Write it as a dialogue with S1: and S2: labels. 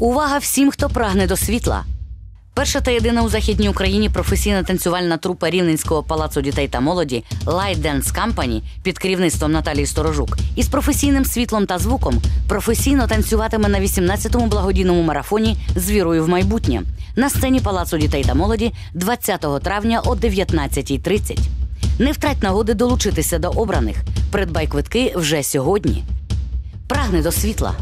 S1: Увага всім, хто прагне до світла. Перша та єдина у західній Україні професійна танцювальна трупа Рівненського палацу дітей та молоді Light Dance Company під керівництвом Наталії Сторожук із професійним світлом та звуком професійно танцюватиме на 18-му благодійному марафоні з вірою в майбутнє на сцені Палацу дітей та молоді 20 травня о 19.30. Не втрать нагоди долучитися до обраних. Придбай квитки вже сьогодні. Прагни до світла.